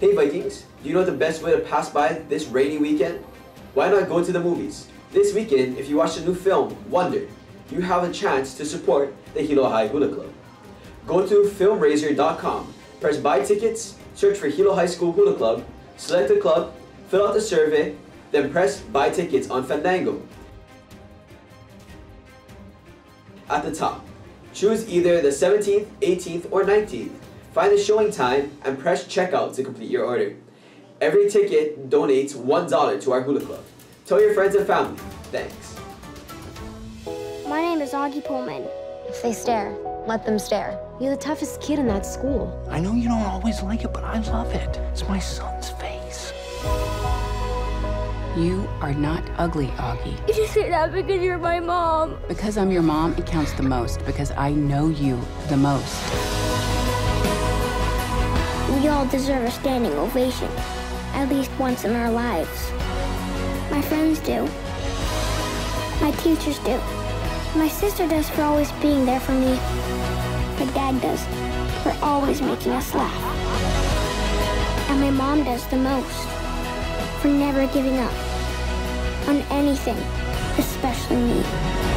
Hey Vikings, do you know the best way to pass by this rainy weekend? Why not go to the movies? This weekend, if you watch the new film, Wonder, you have a chance to support the Hilo High Hula Club. Go to filmraiser.com, press buy tickets, search for Hilo High School Hula Club, select the club, fill out the survey, then press buy tickets on Fandango. At the top, choose either the 17th, 18th, or 19th. Find the showing time and press checkout to complete your order. Every ticket donates $1 to our hula club. Tell your friends and family. Thanks. My name is Auggie Pullman. If they stare, let them stare. You're the toughest kid in that school. I know you don't always like it, but I love it. It's my son's face. You are not ugly, Auggie. You just say that because you're my mom. Because I'm your mom, it counts the most, because I know you the most. All deserve a standing ovation, at least once in our lives. My friends do. My teachers do. My sister does for always being there for me. My dad does for always making us laugh. And my mom does the most for never giving up on anything, especially me.